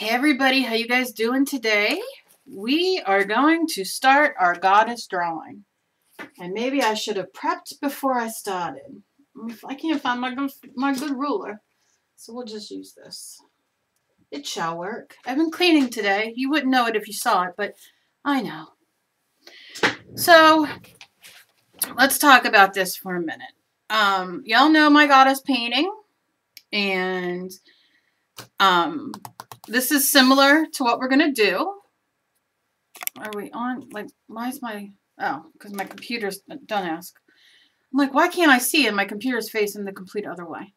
Hey everybody, how you guys doing today? We are going to start our goddess drawing. And maybe I should have prepped before I started. I can't find my good, my good ruler. So we'll just use this. It shall work. I've been cleaning today. You wouldn't know it if you saw it, but I know. So, let's talk about this for a minute. Um, y'all know my goddess painting. And um, this is similar to what we're going to do. Are we on? Like, why is my... Oh, because my computer's... Don't ask. I'm like, why can't I see? And my computer's facing the complete other way.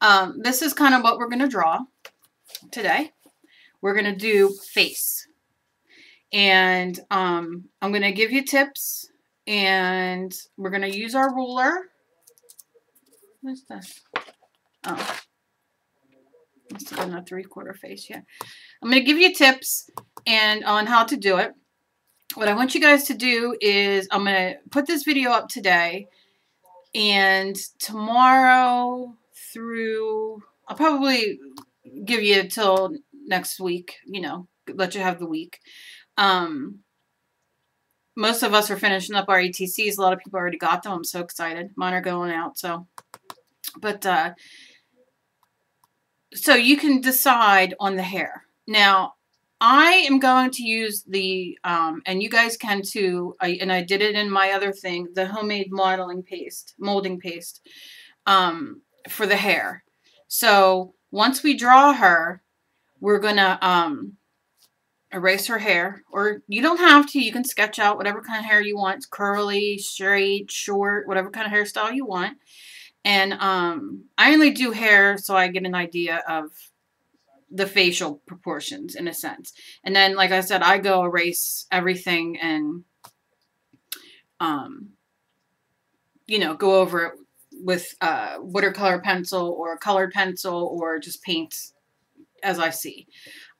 Um, this is kind of what we're going to draw today. We're going to do face. And um, I'm going to give you tips. And we're going to use our ruler. What's this? Oh. Must have been a three-quarter face, yeah. I'm going to give you tips and on how to do it. What I want you guys to do is I'm going to put this video up today. And tomorrow through, I'll probably give you till next week, you know, let you have the week. Um, most of us are finishing up our ATCs. A lot of people already got them. I'm so excited. Mine are going out, so. But, uh, so you can decide on the hair. Now, I am going to use the, um, and you guys can too, I, and I did it in my other thing, the homemade modeling paste, molding paste, um, for the hair. So once we draw her, we're going to um, erase her hair. Or you don't have to. You can sketch out whatever kind of hair you want. Curly, straight, short, whatever kind of hairstyle you want. And um, I only do hair so I get an idea of the facial proportions in a sense. And then, like I said, I go erase everything and, um, you know, go over it with uh, watercolor pencil or colored pencil or just paint as I see.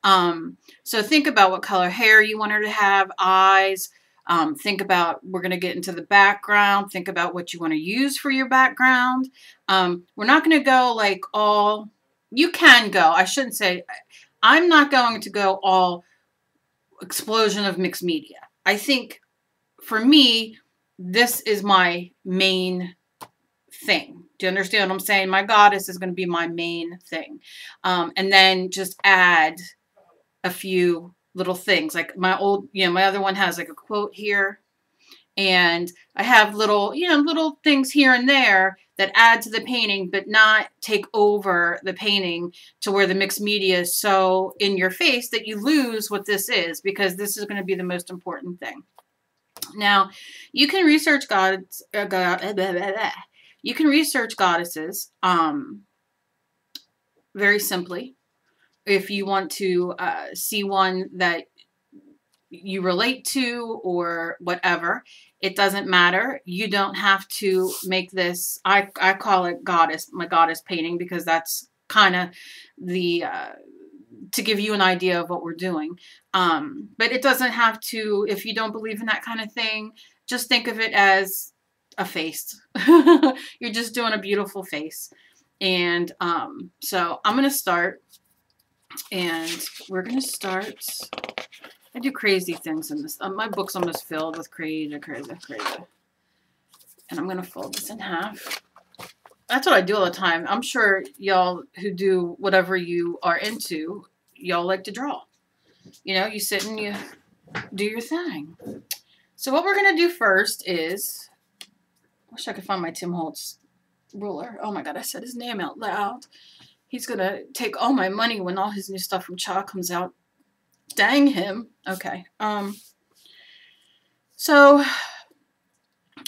Um, so think about what color hair you want her to have, eyes, um, think about, we're going to get into the background. Think about what you want to use for your background. Um, we're not going to go like all, you can go, I shouldn't say, I'm not going to go all explosion of mixed media. I think for me, this is my main thing. Do you understand what I'm saying? My goddess is going to be my main thing. Um, and then just add a few little things. Like my old, you know, my other one has like a quote here. And I have little, you know, little things here and there that add to the painting, but not take over the painting to where the mixed media is so in your face that you lose what this is, because this is going to be the most important thing. Now, you can research gods, uh, God, blah, blah, blah. you can research goddesses um, very simply if you want to uh, see one that you relate to or whatever, it doesn't matter. You don't have to make this, I, I call it goddess, my goddess painting because that's kind of the, uh, to give you an idea of what we're doing. Um, but it doesn't have to, if you don't believe in that kind of thing, just think of it as a face. You're just doing a beautiful face. And um, so I'm going to start and we're going to start. I do crazy things in this. Uh, my book's almost filled with crazy, crazy, crazy. And I'm going to fold this in half. That's what I do all the time. I'm sure y'all who do whatever you are into, y'all like to draw. You know, you sit and you do your thing. So what we're going to do first is, wish I could find my Tim Holtz ruler. Oh my god, I said his name out loud. He's going to take all my money when all his new stuff from Cha comes out. Dang him. Okay. Um. So,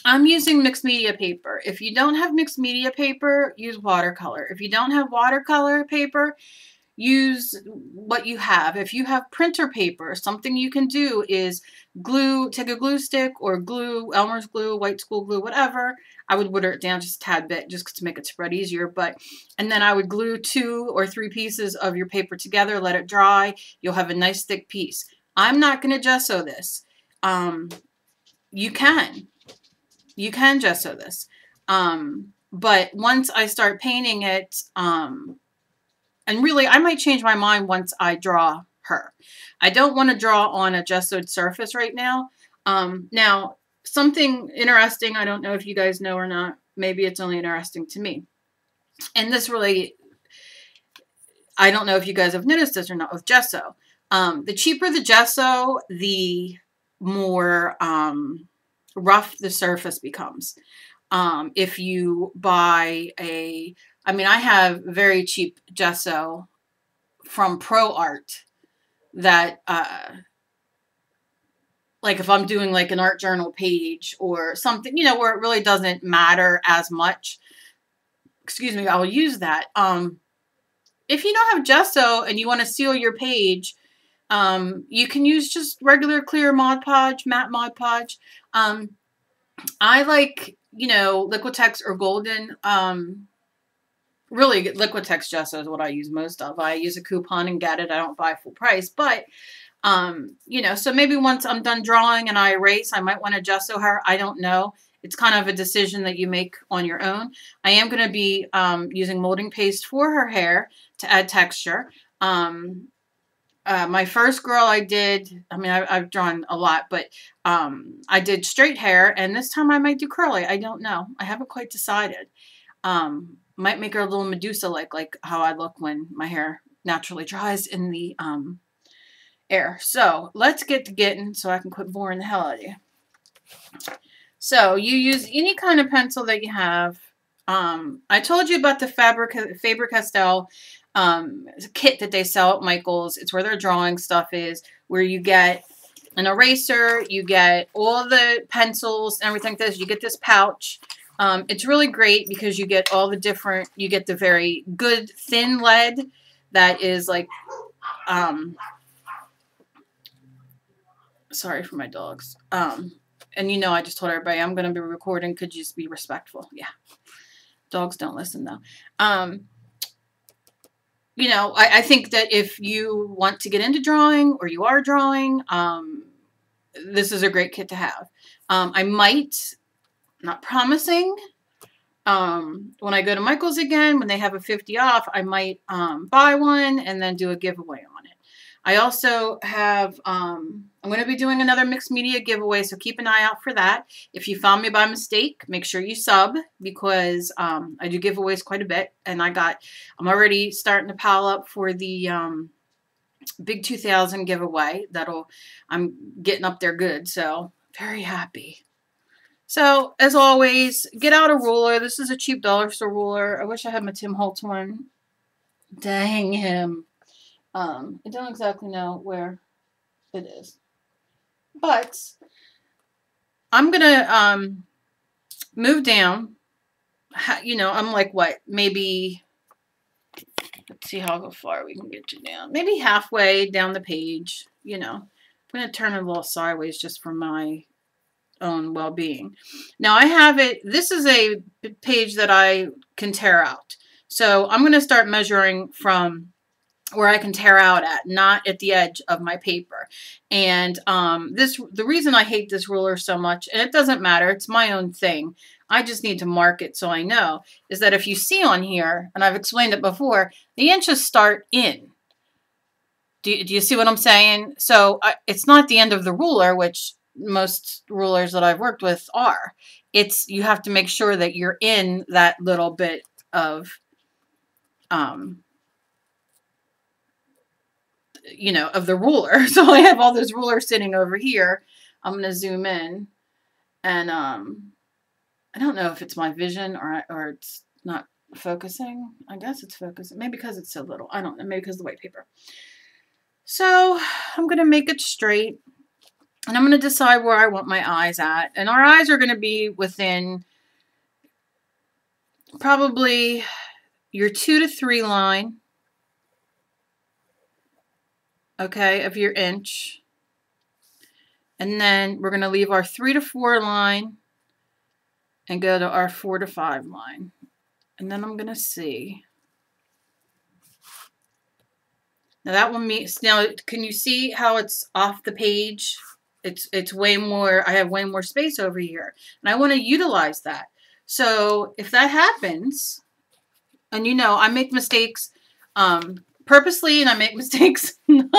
I'm using mixed media paper. If you don't have mixed media paper, use watercolor. If you don't have watercolor paper, use what you have. If you have printer paper, something you can do is glue, take a glue stick or glue, Elmer's glue, white school glue, whatever. I would water it down just a tad bit just to make it spread easier. But And then I would glue two or three pieces of your paper together, let it dry. You'll have a nice thick piece. I'm not going to gesso this. Um, you can. You can gesso this. Um, but once I start painting it, um, and really, I might change my mind once I draw her. I don't want to draw on a gessoed surface right now. Um, now, something interesting, I don't know if you guys know or not, maybe it's only interesting to me. And this really, I don't know if you guys have noticed this or not with gesso. Um, the cheaper the gesso, the more um, rough the surface becomes. Um, if you buy a, I mean, I have very cheap gesso from Pro Art that, uh, like if I'm doing like an art journal page or something, you know, where it really doesn't matter as much, excuse me, I'll use that. Um, if you don't have gesso and you want to seal your page, um, you can use just regular clear Mod Podge, matte Mod Podge. Um, I like, you know, Liquitex or Golden. Um, really, Liquitex gesso is what I use most of. I use a coupon and get it. I don't buy full price, but um, you know, so maybe once I'm done drawing and I erase, I might want to gesso her. I don't know. It's kind of a decision that you make on your own. I am going to be um, using molding paste for her hair to add texture. Um, uh, my first girl I did, I mean, I, have drawn a lot, but um, I did straight hair, and this time I might do curly. I don't know. I haven't quite decided. Um, might make her a little Medusa-like, like how I look when my hair naturally dries in the um, air. So let's get to getting so I can quit boring the hell out of you. So you use any kind of pencil that you have. Um, I told you about the Faber-Castell um, kit that they sell at Michael's. It's where their drawing stuff is, where you get an eraser, you get all the pencils and everything like this. You get this pouch. Um, it's really great because you get all the different, you get the very good thin lead that is like, um, sorry for my dogs. Um, and you know, I just told everybody I'm going to be recording. Could you just be respectful? Yeah. Dogs don't listen though. Um, you know, I, I, think that if you want to get into drawing or you are drawing, um, this is a great kit to have. Um, I might, not promising, um, when I go to Michael's again, when they have a 50 off, I might um, buy one and then do a giveaway. I also have, um, I'm going to be doing another mixed media giveaway, so keep an eye out for that. If you found me by mistake, make sure you sub because um, I do giveaways quite a bit. And I got, I'm already starting to pile up for the um, Big 2000 giveaway. That'll, I'm getting up there good, so very happy. So, as always, get out a ruler. This is a cheap dollar store ruler. I wish I had my Tim Holtz one. Dang him. Um, I don't exactly know where it is. But I'm going to um, move down. You know, I'm like, what, maybe, let's see how far we can get you down. Maybe halfway down the page, you know. I'm going to turn it a little sideways just for my own well-being. Now I have it, this is a page that I can tear out. So I'm going to start measuring from where I can tear out at, not at the edge of my paper. And um, this, the reason I hate this ruler so much, and it doesn't matter, it's my own thing. I just need to mark it so I know, is that if you see on here, and I've explained it before, the inches start in. Do you, do you see what I'm saying? So I, it's not the end of the ruler, which most rulers that I've worked with are. It's, you have to make sure that you're in that little bit of, um, you know, of the ruler. So I have all those rulers sitting over here. I'm going to zoom in and um, I don't know if it's my vision or, or it's not focusing. I guess it's focusing. Maybe because it's so little. I don't know. Maybe because the white paper. So I'm going to make it straight and I'm going to decide where I want my eyes at. And our eyes are going to be within probably your two to three line okay, of your inch. And then we're going to leave our 3 to 4 line and go to our 4 to 5 line. And then I'm going to see. Now that one meets, now can you see how it's off the page? It's, it's way more, I have way more space over here. And I want to utilize that. So if that happens, and you know, I make mistakes um, purposely, and I make mistakes on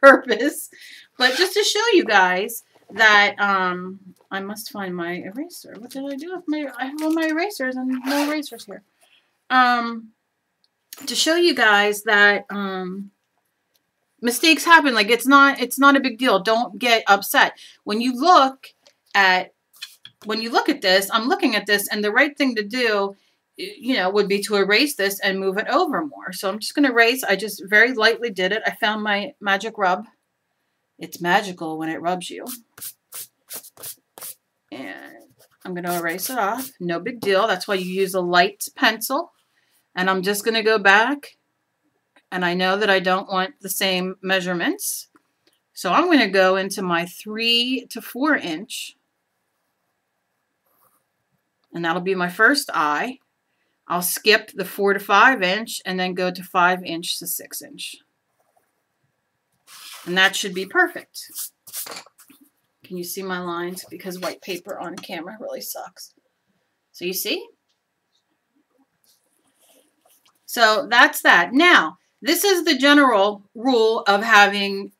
purpose, but just to show you guys that um, I must find my eraser. What did I do with my, I have all my erasers and no erasers here. Um, to show you guys that um, mistakes happen. Like it's not, it's not a big deal. Don't get upset. When you look at, when you look at this, I'm looking at this and the right thing to do you know, would be to erase this and move it over more. So I'm just going to erase. I just very lightly did it. I found my magic rub. It's magical when it rubs you. And I'm going to erase it off. No big deal. That's why you use a light pencil. And I'm just going to go back. And I know that I don't want the same measurements. So I'm going to go into my 3 to 4 inch. And that'll be my first eye. I'll skip the 4 to 5 inch and then go to 5 inch to 6 inch. And that should be perfect. Can you see my lines? Because white paper on camera really sucks. So you see? So that's that. Now, this is the general rule of having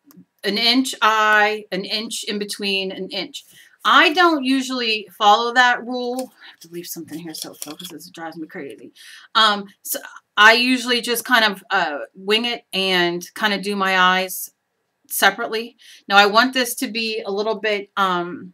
an inch eye, an inch in between, an inch. I don't usually follow that rule. I have to leave something here so it focuses. It drives me crazy. Um, so I usually just kind of uh, wing it and kind of do my eyes separately. Now I want this to be a little bit, um,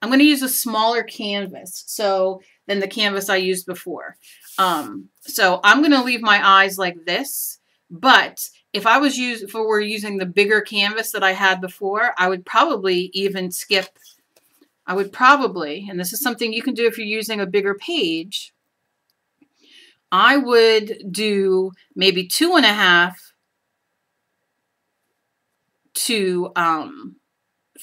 I'm going to use a smaller canvas so than the canvas I used before. Um, so I'm going to leave my eyes like this, but if I was use, if we were using the bigger canvas that I had before, I would probably even skip I would probably, and this is something you can do if you're using a bigger page, I would do maybe two and a half to um,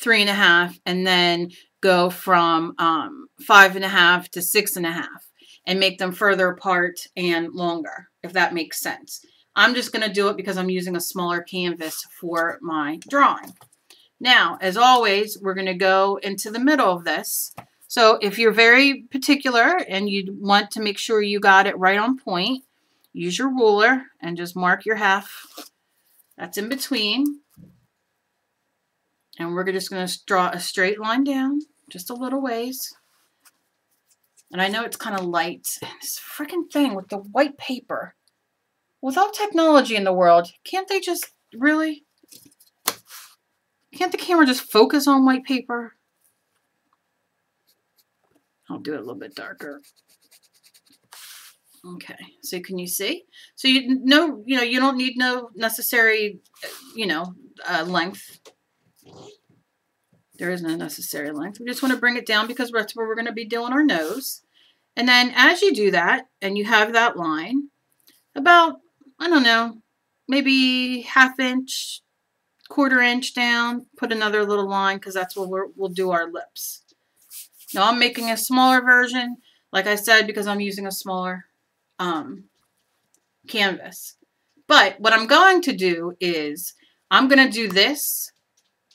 three and a half, and then go from um, five and a half to six and a half and make them further apart and longer, if that makes sense. I'm just going to do it because I'm using a smaller canvas for my drawing. Now, as always, we're going to go into the middle of this. So if you're very particular and you want to make sure you got it right on point, use your ruler and just mark your half that's in between. And we're just going to draw a straight line down, just a little ways. And I know it's kind of light. This freaking thing with the white paper. Without technology in the world, can't they just really can't the camera just focus on white paper? I'll do it a little bit darker. Okay, so can you see? So you know, you know, you don't need no necessary, you know, uh, length. There is no necessary length. We just want to bring it down because that's where we're going to be doing our nose. And then as you do that, and you have that line, about, I don't know, maybe half inch, quarter inch down, put another little line because that's where we will do our lips. Now I'm making a smaller version, like I said, because I'm using a smaller um, canvas. But what I'm going to do is I'm going to do this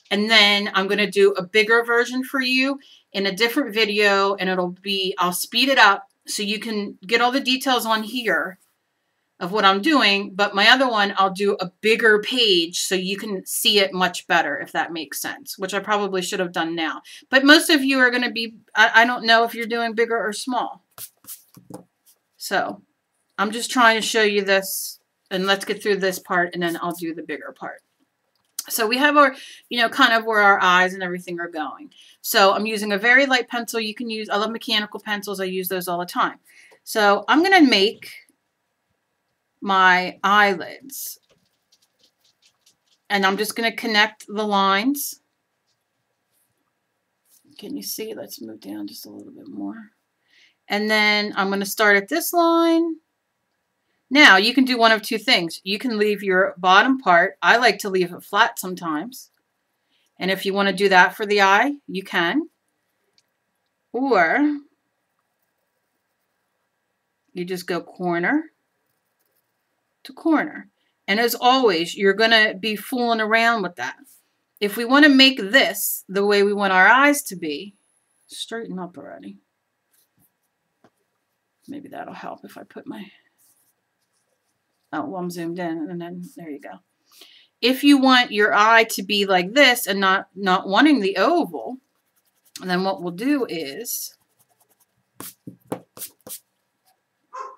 and then I'm going to do a bigger version for you in a different video and it'll be, I'll speed it up so you can get all the details on here of what I'm doing, but my other one, I'll do a bigger page so you can see it much better, if that makes sense, which I probably should have done now. But most of you are going to be, I, I don't know if you're doing bigger or small. So I'm just trying to show you this, and let's get through this part, and then I'll do the bigger part. So we have our, you know, kind of where our eyes and everything are going. So I'm using a very light pencil. You can use, I love mechanical pencils. I use those all the time. So I'm going to make my eyelids. And I'm just going to connect the lines. Can you see? Let's move down just a little bit more. And then I'm going to start at this line. Now, you can do one of two things. You can leave your bottom part. I like to leave it flat sometimes. And if you want to do that for the eye, you can. Or you just go corner to corner. And as always, you're going to be fooling around with that. If we want to make this the way we want our eyes to be, straighten up already. Maybe that'll help if I put my... Oh, well, I'm zoomed in, and then there you go. If you want your eye to be like this and not, not wanting the oval, then what we'll do is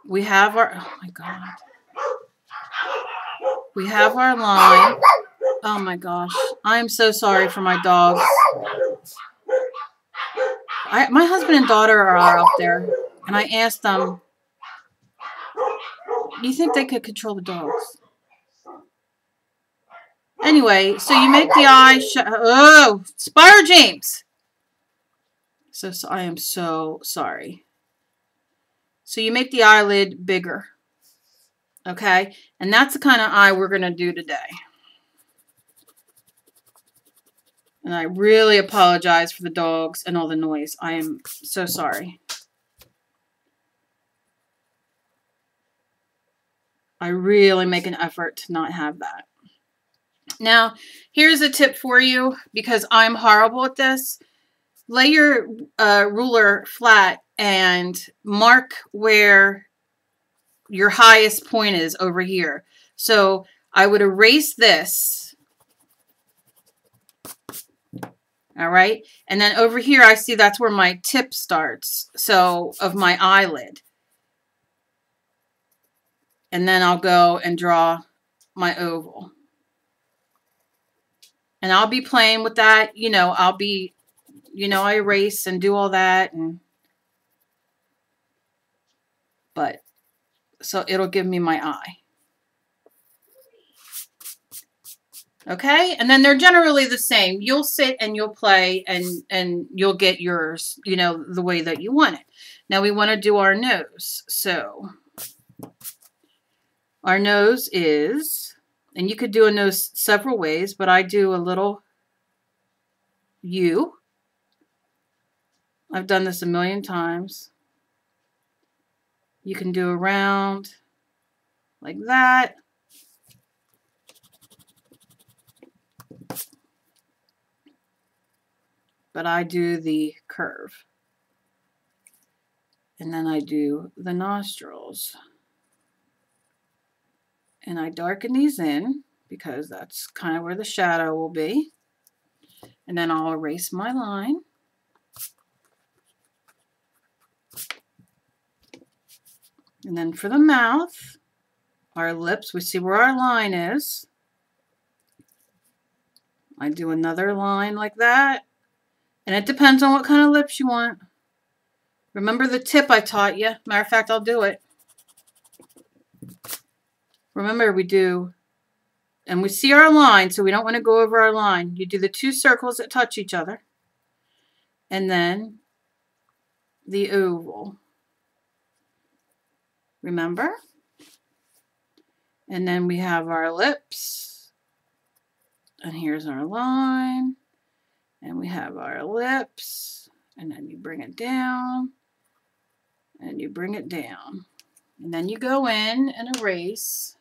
we have our, oh my God. We have our line. Oh my gosh. I'm so sorry for my dogs. I, my husband and daughter are out there, and I asked them, do you think they could control the dogs? Anyway, so you make the eye shut. Oh, Spire James! So, so I am so sorry. So you make the eyelid bigger. Okay? And that's the kind of eye we're going to do today. And I really apologize for the dogs and all the noise. I am so sorry. I really make an effort to not have that. Now, here's a tip for you because I'm horrible at this. Lay your uh, ruler flat and mark where your highest point is over here. So I would erase this. All right. And then over here, I see that's where my tip starts. So of my eyelid. And then I'll go and draw my oval. And I'll be playing with that. You know, I'll be, you know, I erase and do all that. And But so it'll give me my eye. Okay, and then they're generally the same. You'll sit and you'll play and, and you'll get yours, you know, the way that you want it. Now we want to do our nose. So our nose is, and you could do a nose several ways, but I do a little U. I've done this a million times. You can do a round like that. But I do the curve. And then I do the nostrils. And I darken these in because that's kind of where the shadow will be. And then I'll erase my line. And then for the mouth, our lips, we see where our line is. I do another line like that. And it depends on what kind of lips you want. Remember the tip I taught you. Matter of fact, I'll do it. Remember, we do, and we see our line, so we don't want to go over our line. You do the two circles that touch each other. And then the oval. Remember? And then we have our lips. And here's our line. And we have our lips. And then you bring it down. And you bring it down. And then you go in and erase.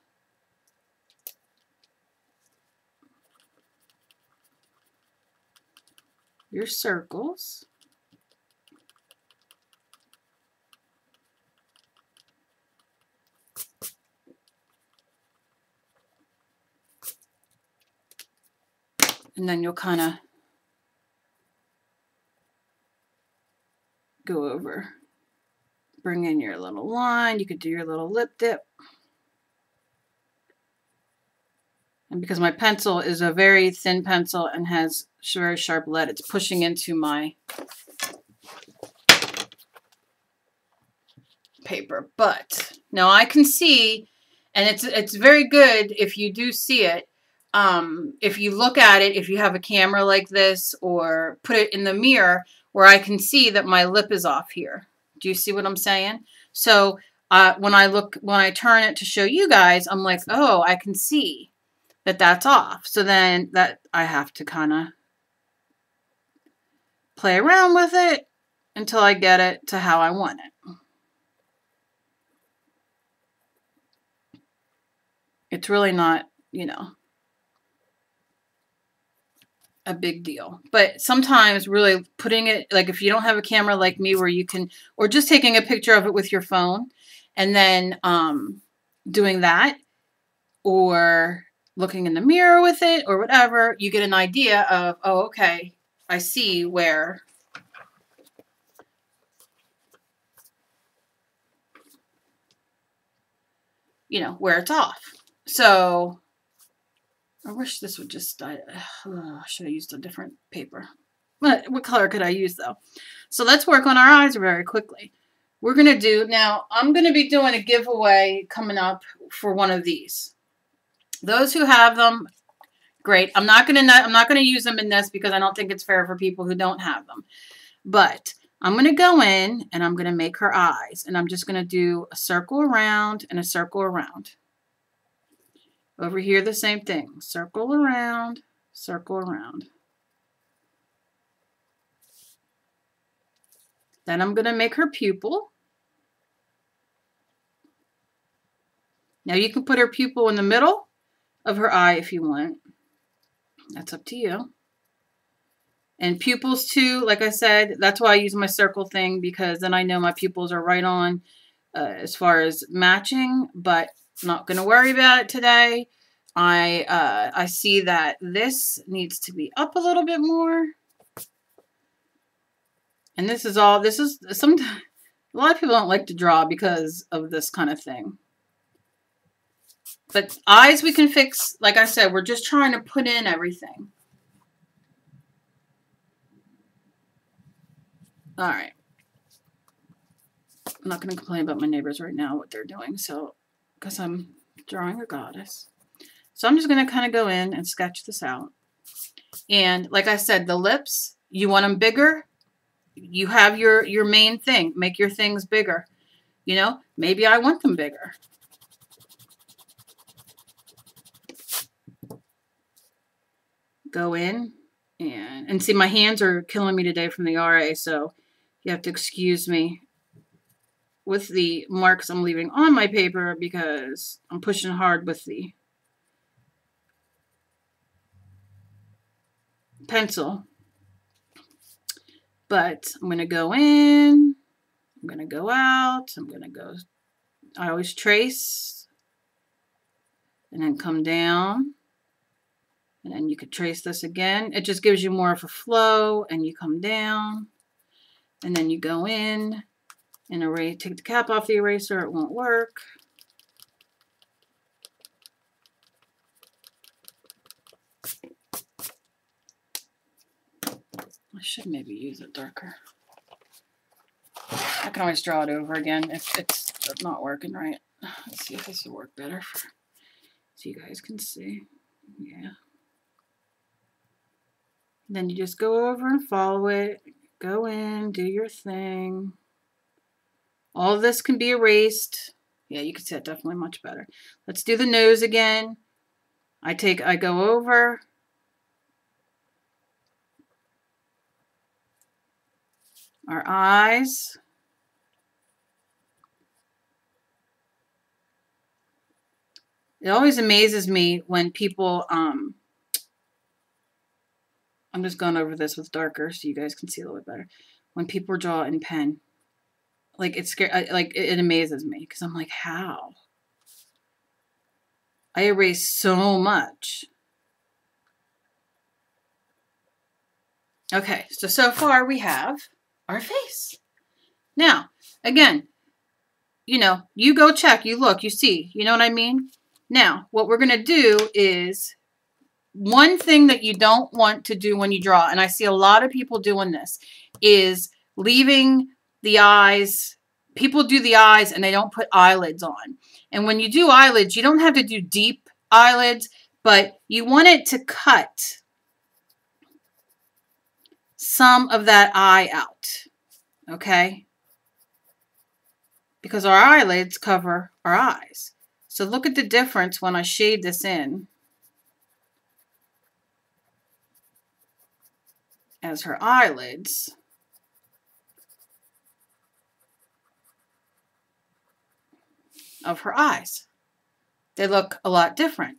your circles. And then you'll kind of go over, bring in your little line. You could do your little lip dip. And because my pencil is a very thin pencil and has very sharp lead, it's pushing into my paper. But now I can see, and it's it's very good if you do see it, um, if you look at it, if you have a camera like this or put it in the mirror where I can see that my lip is off here. Do you see what I'm saying? So uh, when I look, when I turn it to show you guys, I'm like, oh, I can see that that's off. So then that I have to kind of play around with it until I get it to how I want it. It's really not, you know, a big deal. But sometimes really putting it, like if you don't have a camera like me where you can, or just taking a picture of it with your phone and then um, doing that, or looking in the mirror with it or whatever, you get an idea of, oh, okay, I see where you know, where it's off. So I wish this would just, I, uh, should have used a different paper. What, what color could I use though? So let's work on our eyes very quickly. We're going to do, now I'm going to be doing a giveaway coming up for one of these. Those who have them, great. I'm not going to, I'm not going to use them in this because I don't think it's fair for people who don't have them. But I'm going to go in and I'm going to make her eyes. And I'm just going to do a circle around and a circle around. Over here, the same thing. Circle around, circle around. Then I'm going to make her pupil. Now you can put her pupil in the middle of her eye if you want. That's up to you. And pupils too, like I said, that's why I use my circle thing because then I know my pupils are right on uh, as far as matching, but not going to worry about it today. I uh, I see that this needs to be up a little bit more. And this is all, this is, some, a lot of people don't like to draw because of this kind of thing. But eyes we can fix, like I said, we're just trying to put in everything. All right. I'm not going to complain about my neighbors right now, what they're doing, so, because I'm drawing a goddess. So I'm just going to kind of go in and sketch this out. And like I said, the lips, you want them bigger, you have your, your main thing. Make your things bigger. You know, maybe I want them bigger. Go in and, and see my hands are killing me today from the RA, so you have to excuse me with the marks I'm leaving on my paper because I'm pushing hard with the pencil. But I'm going to go in, I'm going to go out, I'm going to go, I always trace and then come down. And then you could trace this again. It just gives you more of a flow and you come down and then you go in and erase, take the cap off the eraser, it won't work. I should maybe use it darker. I can always draw it over again if it's not working right. Let's see if this will work better for, so you guys can see. Yeah. Then you just go over and follow it, Go in, do your thing. All of this can be erased. Yeah, you can see it definitely much better. Let's do the nose again. I take, I go over. Our eyes. It always amazes me when people um, I'm just going over this with darker so you guys can see a little bit better. When people draw in pen, like it's scary, like it, amazes me because I'm like, how? I erase so much. Okay, so so far we have our face. Now, again, you know, you go check, you look, you see, you know what I mean? Now, what we're going to do is one thing that you don't want to do when you draw, and I see a lot of people doing this, is leaving the eyes. People do the eyes and they don't put eyelids on. And when you do eyelids, you don't have to do deep eyelids, but you want it to cut some of that eye out. Okay? Because our eyelids cover our eyes. So look at the difference when I shade this in. as her eyelids. Of her eyes. They look a lot different.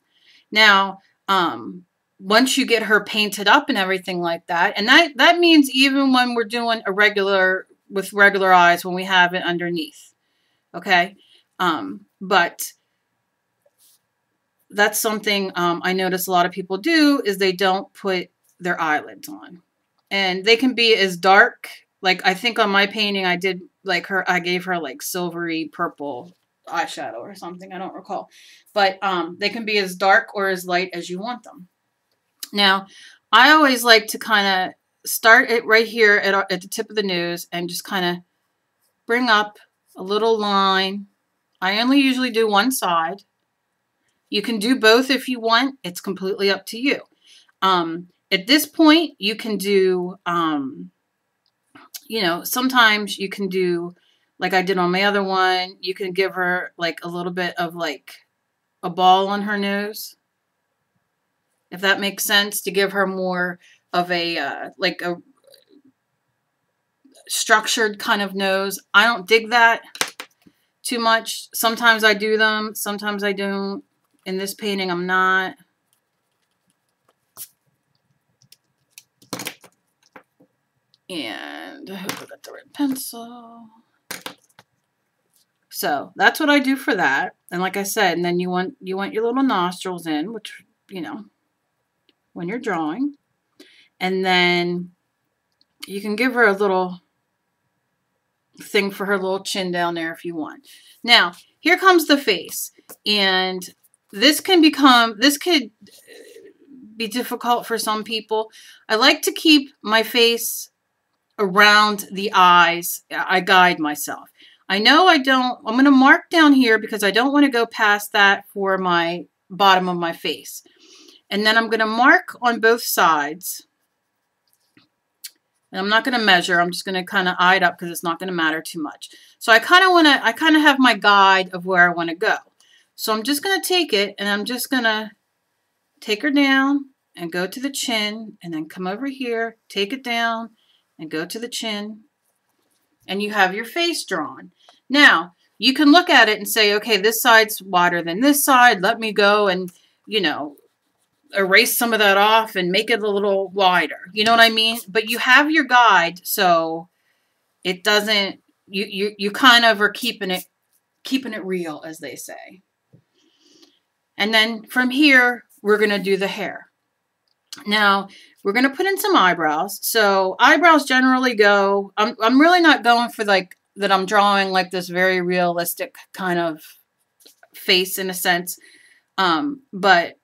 Now, um, once you get her painted up and everything like that, and that, that means even when we're doing a regular, with regular eyes, when we have it underneath, okay? Um, but that's something um, I notice a lot of people do is they don't put their eyelids on. And they can be as dark, like I think on my painting I did like her, I gave her like silvery purple eyeshadow or something. I don't recall. But um, they can be as dark or as light as you want them. Now, I always like to kind of start it right here at, at the tip of the nose and just kind of bring up a little line. I only usually do one side. You can do both if you want. It's completely up to you. Um, at this point, you can do, um, you know, sometimes you can do, like I did on my other one, you can give her like a little bit of like a ball on her nose. If that makes sense, to give her more of a, uh, like a structured kind of nose. I don't dig that too much. Sometimes I do them, sometimes I don't. In this painting, I'm not. And I hope I got the right pencil. So that's what I do for that. And like I said, and then you want you want your little nostrils in, which, you know, when you're drawing. And then you can give her a little thing for her little chin down there if you want. Now, here comes the face. And this can become, this could uh, be difficult for some people. I like to keep my face around the eyes. Uh, I guide myself. I know I don't, I'm going to mark down here because I don't want to go past that for my bottom of my face. And then I'm going to mark on both sides and I'm not going to measure. I'm just going to kind of eye it up because it's not going to matter too much. So I kind of want to, I kind of have my guide of where I want to go. So I'm just going to take it and I'm just going to take her down and go to the chin and then come over here, take it down and go to the chin. And you have your face drawn. Now, you can look at it and say, okay, this side's wider than this side. Let me go and, you know, erase some of that off and make it a little wider. You know what I mean? But you have your guide, so it doesn't you you you kind of are keeping it keeping it real as they say. And then from here, we're going to do the hair. Now, we're going to put in some eyebrows. So eyebrows generally go, I'm, I'm really not going for like, that I'm drawing like this very realistic kind of face in a sense. Um, but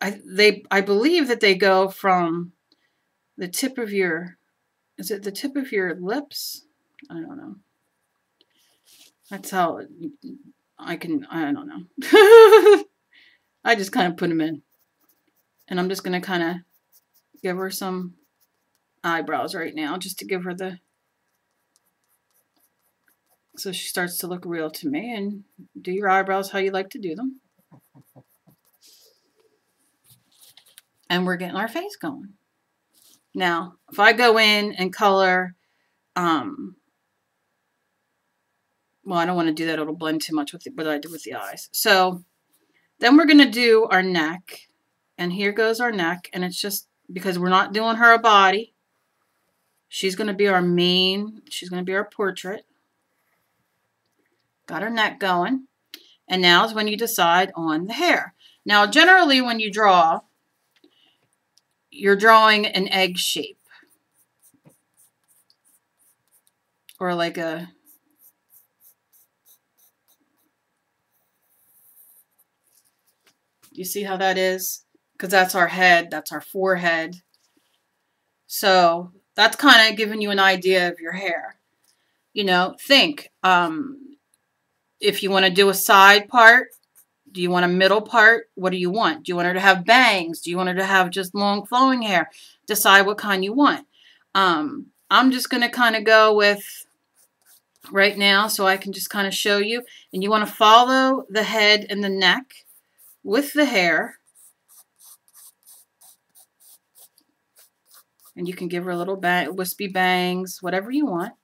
I they I believe that they go from the tip of your is it the tip of your lips? I don't know. That's how I can I don't know. I just kind of put them in. And I'm just going to kind of give her some eyebrows right now just to give her the so she starts to look real to me and do your eyebrows how you like to do them. and we're getting our face going. Now, if I go in and color, um, well, I don't want to do that. It'll blend too much with the, what I did with the eyes. So then we're going to do our neck. And here goes our neck. And it's just because we're not doing her a body. She's going to be our main, she's going to be our portrait. Got her neck going. And now is when you decide on the hair. Now, generally when you draw, you're drawing an egg shape. Or like a You see how that is? Because that's our head, that's our forehead. So that's kind of giving you an idea of your hair. You know, think um, if you want to do a side part, do you want a middle part? What do you want? Do you want her to have bangs? Do you want her to have just long flowing hair? Decide what kind you want. Um, I'm just going to kind of go with right now so I can just kind of show you. And you want to follow the head and the neck with the hair. And you can give her a little bang, wispy bangs, whatever you want.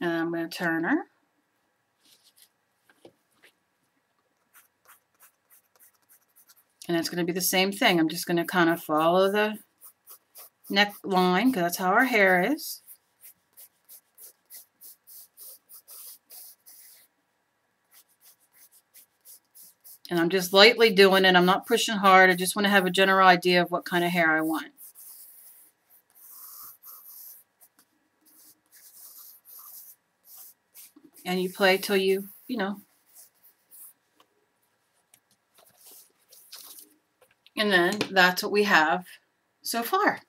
And I'm going to turn her. And it's going to be the same thing. I'm just going to kind of follow the neckline, because that's how our hair is. And I'm just lightly doing it. I'm not pushing hard. I just want to have a general idea of what kind of hair I want. And you play till you, you know. And then that's what we have so far.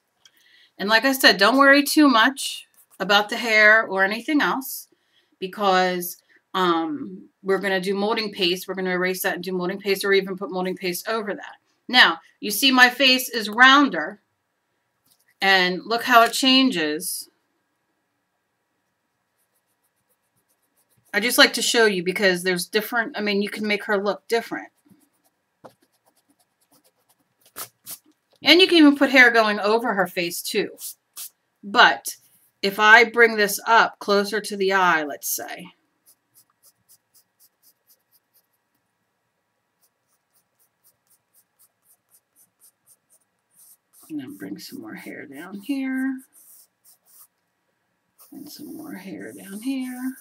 And like I said, don't worry too much about the hair or anything else because um, we're going to do molding paste. We're going to erase that and do molding paste or even put molding paste over that. Now, you see my face is rounder. And look how it changes. I just like to show you because there's different, I mean, you can make her look different. And you can even put hair going over her face too. But if I bring this up closer to the eye, let's say, And then bring some more hair down here. And some more hair down here.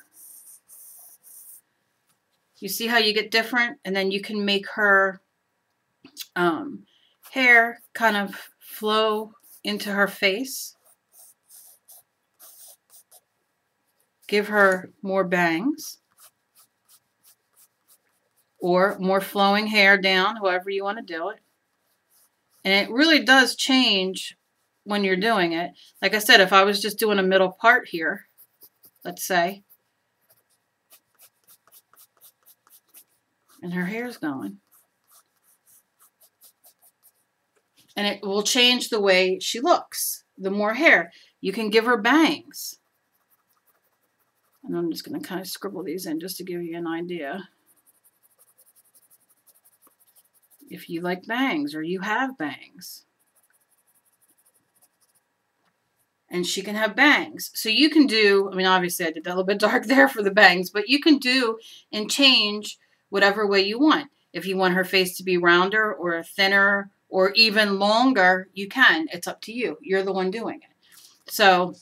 You see how you get different? And then you can make her um, hair kind of flow into her face. Give her more bangs. Or more flowing hair down, however you want to do it. And it really does change when you're doing it. Like I said, if I was just doing a middle part here, let's say, and her hair's going. And it will change the way she looks. The more hair. You can give her bangs. And I'm just going to kind of scribble these in just to give you an idea. If you like bangs or you have bangs. And she can have bangs. So you can do, I mean, obviously I did that a little bit dark there for the bangs, but you can do and change whatever way you want. If you want her face to be rounder or thinner or even longer, you can. It's up to you. You're the one doing it. So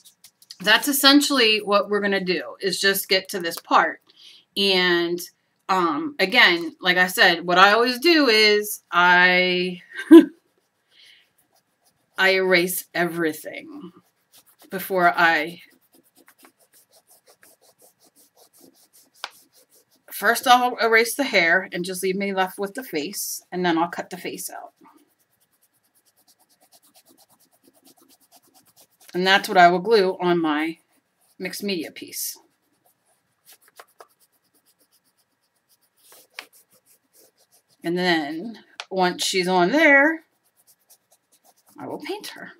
that's essentially what we're going to do is just get to this part. And um, again, like I said, what I always do is I I erase everything before I First I'll erase the hair and just leave me left with the face and then I'll cut the face out. And that's what I will glue on my mixed media piece. And then once she's on there, I will paint her.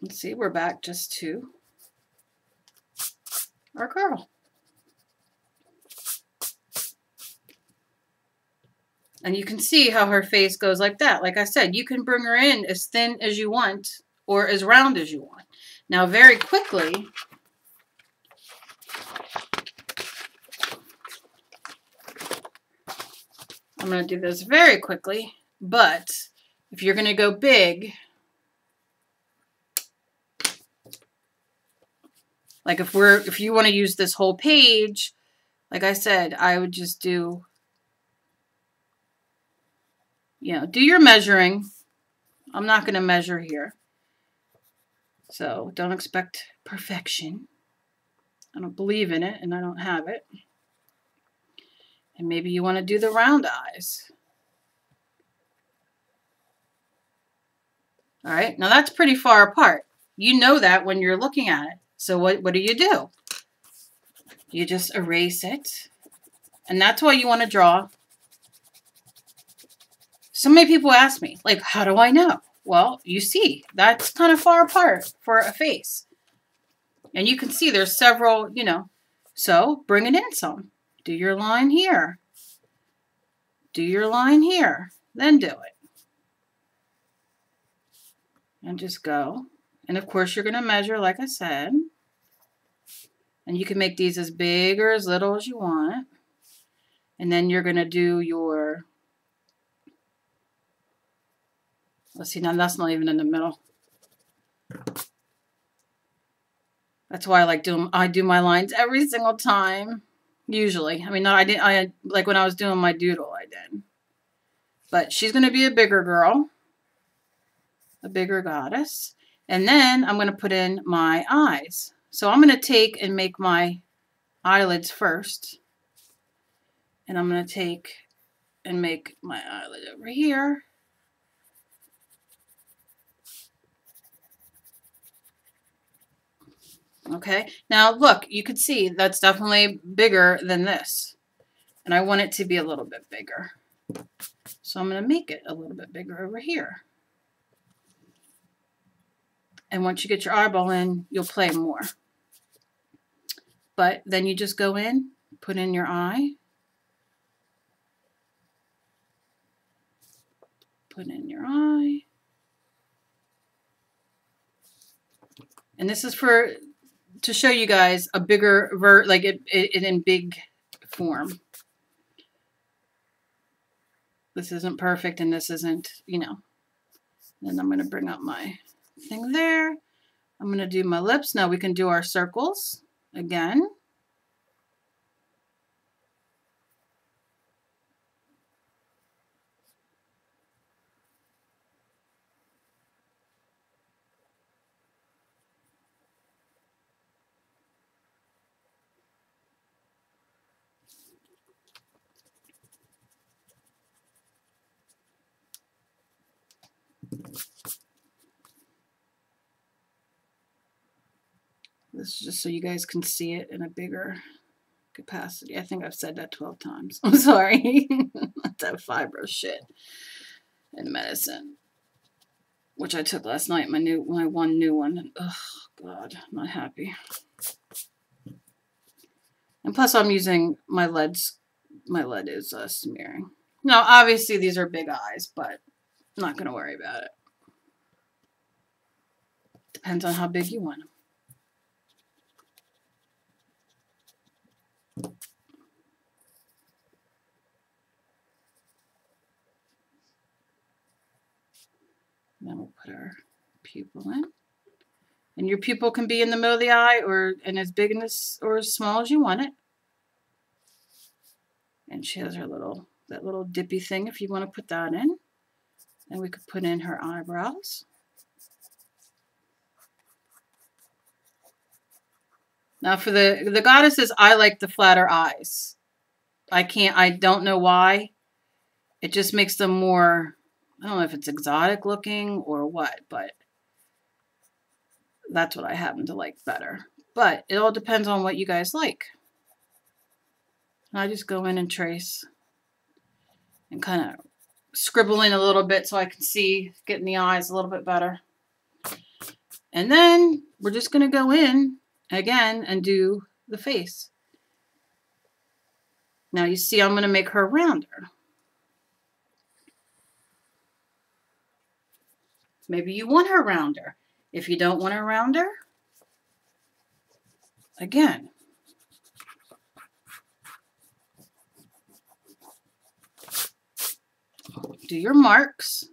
Let's see, we're back just to our girl. And you can see how her face goes like that. Like I said, you can bring her in as thin as you want or as round as you want. Now, very quickly, I'm going to do this very quickly, but if you're going to go big, like if we're, if you want to use this whole page, like I said, I would just do, you know, do your measuring. I'm not going to measure here. So don't expect perfection. I don't believe in it and I don't have it. And maybe you want to do the round eyes. All right, now that's pretty far apart. You know that when you're looking at it. So what, what do you do? You just erase it. And that's why you want to draw. So many people ask me, like, how do I know? Well, you see, that's kind of far apart for a face. And you can see there's several, you know. So bring it in some. Do your line here. Do your line here. Then do it. And just go. And of course you're going to measure like I said. And you can make these as big or as little as you want. And then you're going to do your Let's see, now that's not even in the middle. That's why I like doing, I do my lines every single time. Usually. I mean, no, I didn't, I, like when I was doing my doodle, I did. But she's going to be a bigger girl. A bigger goddess. And then I'm going to put in my eyes. So I'm going to take and make my eyelids first. And I'm going to take and make my eyelid over here. Okay, now look, you can see that's definitely bigger than this. And I want it to be a little bit bigger. So I'm going to make it a little bit bigger over here. And once you get your eyeball in, you'll play more. But then you just go in, put in your eye. Put in your eye. And this is for to show you guys a bigger ver like it, it, in big form. This isn't perfect and this isn't, you know. Then I'm going to bring up my thing there. I'm going to do my lips. Now we can do our circles again. Is just so you guys can see it in a bigger capacity. I think I've said that 12 times. I'm sorry. That fibro shit in medicine. Which I took last night, my new my one new one. Oh god, I'm not happy. And plus I'm using my leads my lead is uh, smearing. Now obviously these are big eyes, but I'm not gonna worry about it. Depends on how big you want them. Then we'll put our pupil in. And your pupil can be in the middle of the eye or and as big and as, or as small as you want it. And she has her little, that little dippy thing if you want to put that in. And we could put in her eyebrows. Now for the, the goddesses, I like the flatter eyes. I can't, I don't know why. It just makes them more, I don't know if it's exotic looking or what, but that's what I happen to like better. But it all depends on what you guys like. I just go in and trace and kind of scribble in a little bit so I can see, getting the eyes a little bit better. And then we're just going to go in again and do the face. Now you see I'm going to make her rounder. Maybe you want her rounder. If you don't want her rounder, again, do your marks.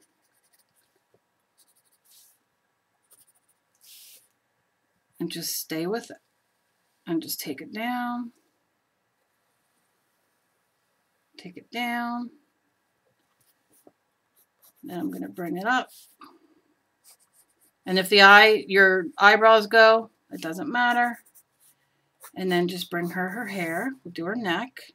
And just stay with it. And just take it down. Take it down. Then I'm going to bring it up. And if the eye, your eyebrows go, it doesn't matter. And then just bring her her hair. We'll do her neck.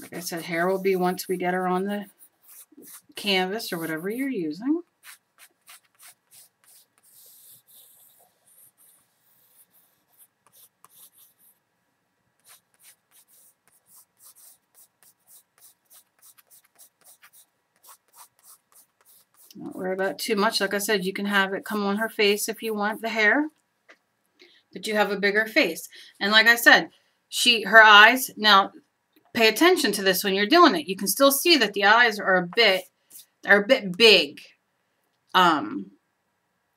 Like I said, hair will be once we get her on the canvas or whatever you're using. Don't worry about too much. Like I said, you can have it come on her face if you want the hair. But you have a bigger face. And like I said, she her eyes, now pay attention to this when you're doing it. You can still see that the eyes are a bit are a bit big, um,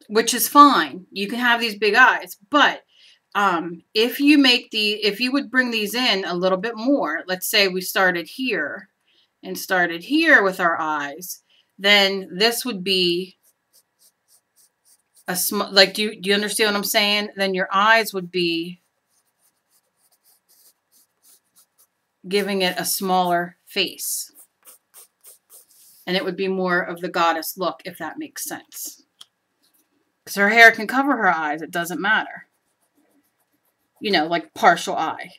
which is fine. You can have these big eyes, but um, if you make the, if you would bring these in a little bit more, let's say we started here and started here with our eyes, then this would be a small, like, do you, do you understand what I'm saying? Then your eyes would be giving it a smaller face. And it would be more of the goddess look, if that makes sense. Because her hair can cover her eyes. It doesn't matter. You know, like partial eye.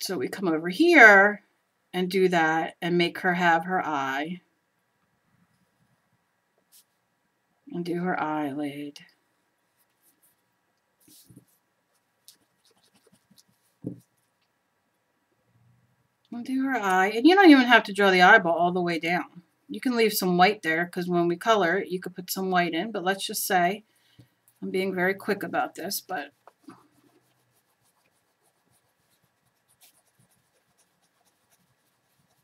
So we come over here and do that and make her have her eye. And do her eyelid. And do her eye. And you don't even have to draw the eyeball all the way down. You can leave some white there because when we color you could put some white in. But let's just say, I'm being very quick about this, but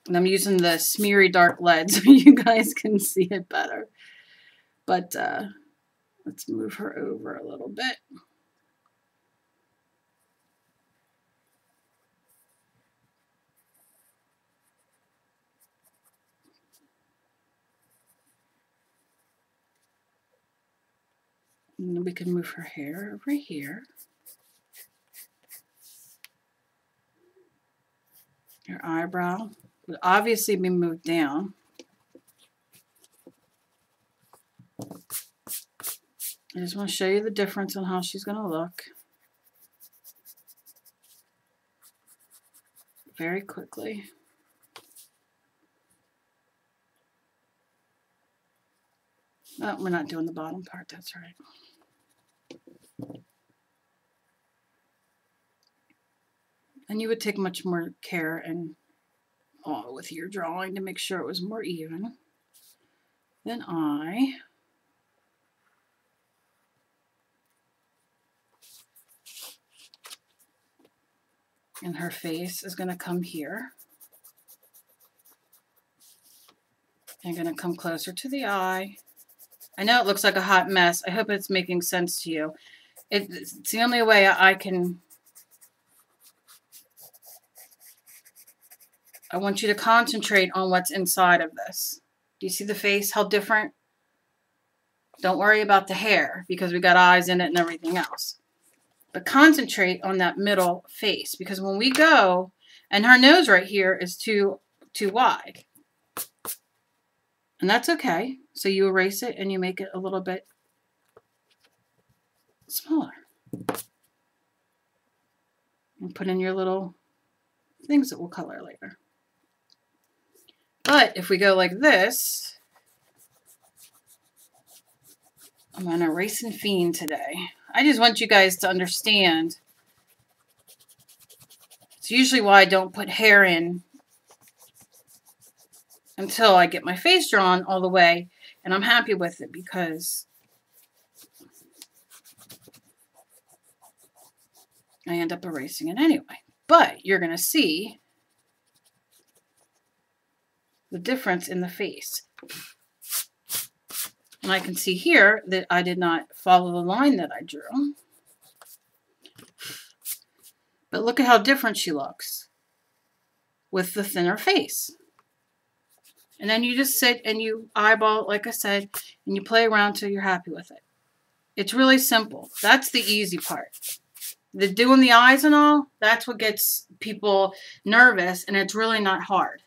And I'm using the smeary dark lead so you guys can see it better. But uh, let's move her over a little bit. And we can move her hair over here. Her eyebrow would obviously be moved down. I just want to show you the difference on how she's going to look. Very quickly. Oh, we're not doing the bottom part, that's right. And you would take much more care and with your drawing to make sure it was more even than I. And her face is going to come here. I'm going to come closer to the eye. I know it looks like a hot mess. I hope it's making sense to you. It's the only way I can... I want you to concentrate on what's inside of this. Do you see the face? How different? Don't worry about the hair because we got eyes in it and everything else. But concentrate on that middle face because when we go, and her nose right here is too, too wide. And that's okay. So you erase it and you make it a little bit smaller. And put in your little things that we'll color later. But if we go like this, I'm on a racing fiend today. I just want you guys to understand. It's usually why I don't put hair in until I get my face drawn all the way and I'm happy with it because I end up erasing it anyway. But you're going to see the difference in the face. And I can see here that I did not follow the line that I drew. But look at how different she looks with the thinner face. And then you just sit and you eyeball, like I said, and you play around till you're happy with it. It's really simple. That's the easy part. The doing the eyes and all, that's what gets people nervous, and it's really not hard.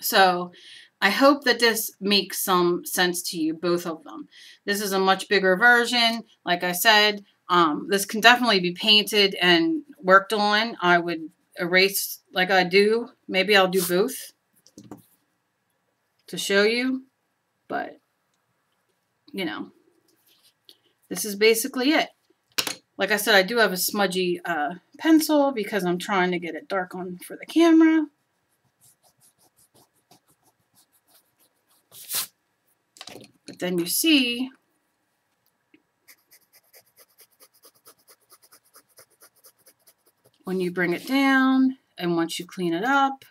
So I hope that this makes some sense to you, both of them. This is a much bigger version. Like I said, um, this can definitely be painted and worked on. I would erase like I do. Maybe I'll do both to show you, but you know, this is basically it. Like I said, I do have a smudgy uh, pencil because I'm trying to get it dark on for the camera. But then you see when you bring it down and once you clean it up,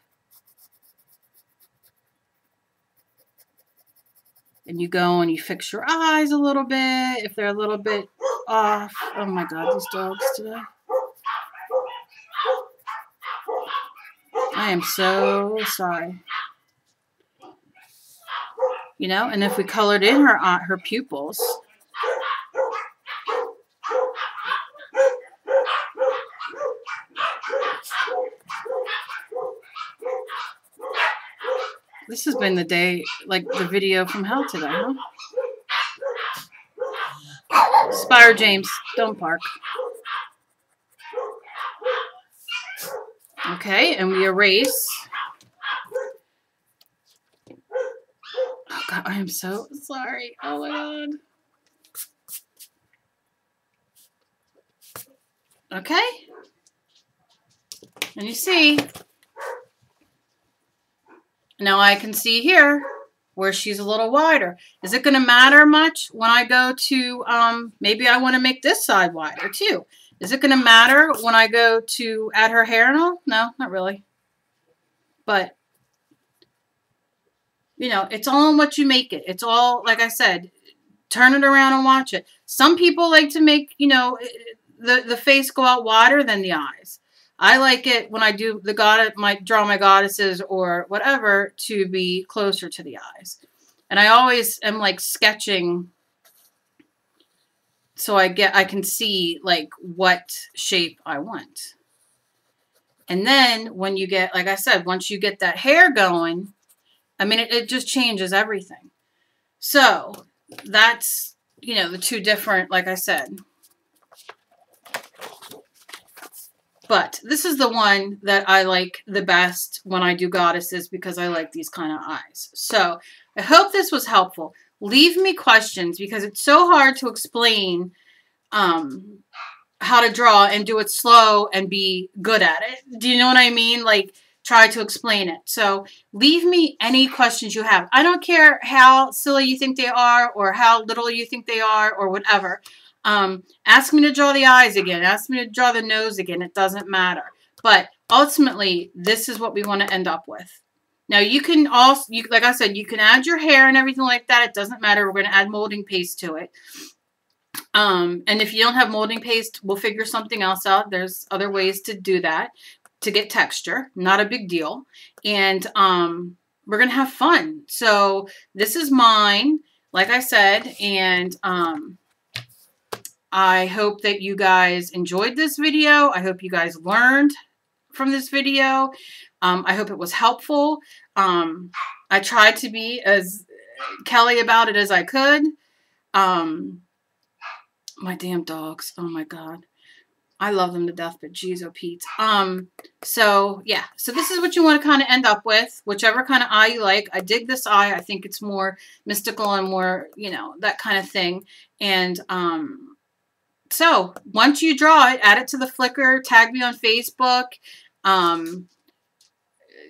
And you go and you fix your eyes a little bit if they're a little bit off. Oh my God, these dogs today. I am so sorry. You know, and if we colored in her uh, her pupils, This has been the day, like the video from hell today, huh? Spire James, don't park. Okay, and we erase. Oh God, I am so sorry. Oh my God. Okay. And you see, now I can see here where she's a little wider. Is it going to matter much when I go to, um, maybe I want to make this side wider too. Is it going to matter when I go to add her hair and all? No, not really. But, you know, it's all what you make it. It's all, like I said, turn it around and watch it. Some people like to make, you know, the, the face go out wider than the eyes. I like it when I do the god, might draw my goddesses or whatever to be closer to the eyes. And I always am like sketching so I get I can see like what shape I want. And then when you get, like I said, once you get that hair going, I mean, it, it just changes everything. So that's, you know, the two different, like I said, But this is the one that I like the best when I do goddesses because I like these kind of eyes. So I hope this was helpful. Leave me questions because it's so hard to explain um, how to draw and do it slow and be good at it. Do you know what I mean? Like try to explain it. So leave me any questions you have. I don't care how silly you think they are or how little you think they are or whatever. Um, ask me to draw the eyes again. Ask me to draw the nose again. It doesn't matter. But ultimately, this is what we want to end up with. Now, you can also, you, like I said, you can add your hair and everything like that. It doesn't matter. We're going to add molding paste to it. Um, and if you don't have molding paste, we'll figure something else out. There's other ways to do that to get texture. Not a big deal. And um, we're going to have fun. So this is mine, like I said. And um, I hope that you guys enjoyed this video. I hope you guys learned from this video. Um, I hope it was helpful. Um, I tried to be as Kelly about it as I could. Um, my damn dogs. Oh my God. I love them to death, but geez, oh Pete. Um, so yeah, so this is what you want to kind of end up with, whichever kind of eye you like. I dig this eye. I think it's more mystical and more, you know, that kind of thing. And, um, so once you draw it, add it to the Flickr, tag me on Facebook, um,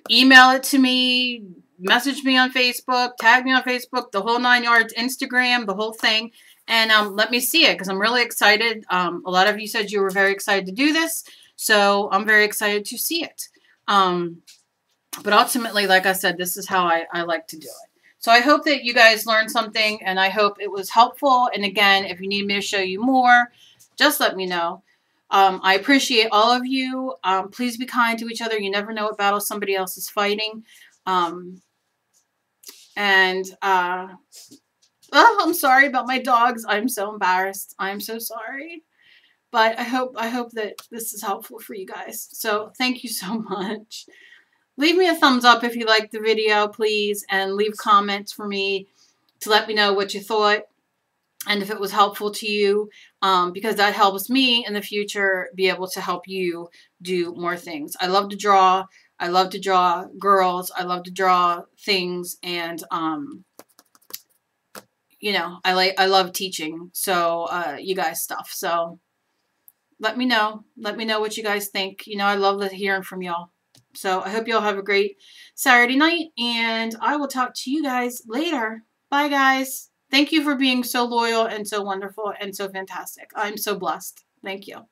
email it to me, message me on Facebook, tag me on Facebook, the whole nine yards, Instagram, the whole thing. And um, let me see it because I'm really excited. Um, a lot of you said you were very excited to do this. So I'm very excited to see it. Um, but ultimately, like I said, this is how I, I like to do it. So I hope that you guys learned something and I hope it was helpful. And again, if you need me to show you more, just let me know. Um, I appreciate all of you. Um, please be kind to each other. You never know what battle somebody else is fighting. Um, and uh, oh, I'm sorry about my dogs. I'm so embarrassed. I'm so sorry. But I hope I hope that this is helpful for you guys. So thank you so much. Leave me a thumbs up if you liked the video, please, and leave comments for me to let me know what you thought and if it was helpful to you, um, because that helps me in the future be able to help you do more things. I love to draw. I love to draw girls. I love to draw things, and um, you know, I like I love teaching. So uh, you guys stuff. So let me know. Let me know what you guys think. You know, I love the hearing from y'all. So I hope y'all have a great Saturday night, and I will talk to you guys later. Bye, guys. Thank you for being so loyal and so wonderful and so fantastic. I'm so blessed. Thank you.